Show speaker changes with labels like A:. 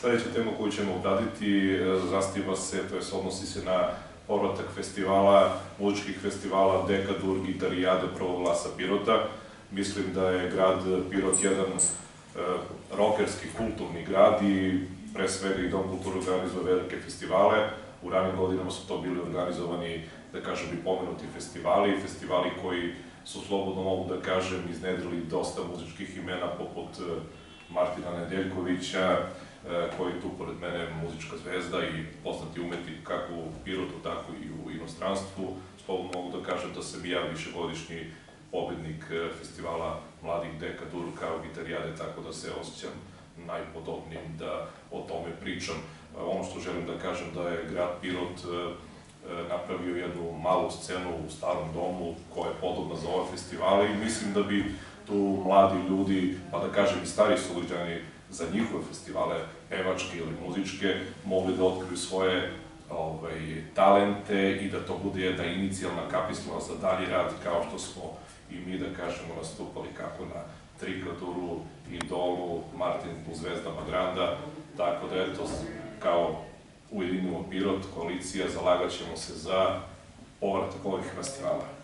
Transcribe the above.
A: Sledeća tema koju ćemo obraditi e, zastiva se, to je odnosi se na povratak festivala, muzičkih festivala Dekadur, Gitarijade, prvog glasa Pirota. Mislim da je grad Pirot jedan e, rokerski, kulturni grad i pre svega i Dom kulturu organizuje velike festivale. U ranim godinama su to bili organizovani, da kažem, i pomenuti festivali, festivali koji su, slobodno mogu da kažem, iznedrili dosta muzičkih imena poput e, Martina Nedeljkovića, koji je tu pored mene muzička zvezda i poznati umetnik kako u Pirotu, tako i u inostranstvu. Slobodno mogu da kažem da sam i ja višegodišnji pobednik e, festivala Mladih Deka Dur kao gitarijade, tako da se osjećam najpodobnijim da o tome pričam. Ono što želim da kažem da je grad Pirot napravio jednu malu scenu u starom domu koja je podobna za ove festivale i mislim da bi tu mladi ljudi, pa da kažem i stari sugrađani za njihove festivale, pevačke ili muzičke, mogli da otkriju svoje ovaj, talente i da to bude jedna inicijalna kapisla za dalji rad, kao što smo i mi, da kažemo, nastupali kako na Trikaturu, Idolu, Martin u Zvezdama Granda, tako da eto, kao Ujedinimo Pirot, koalicija, zalagat ćemo se za povratak ovih festivala.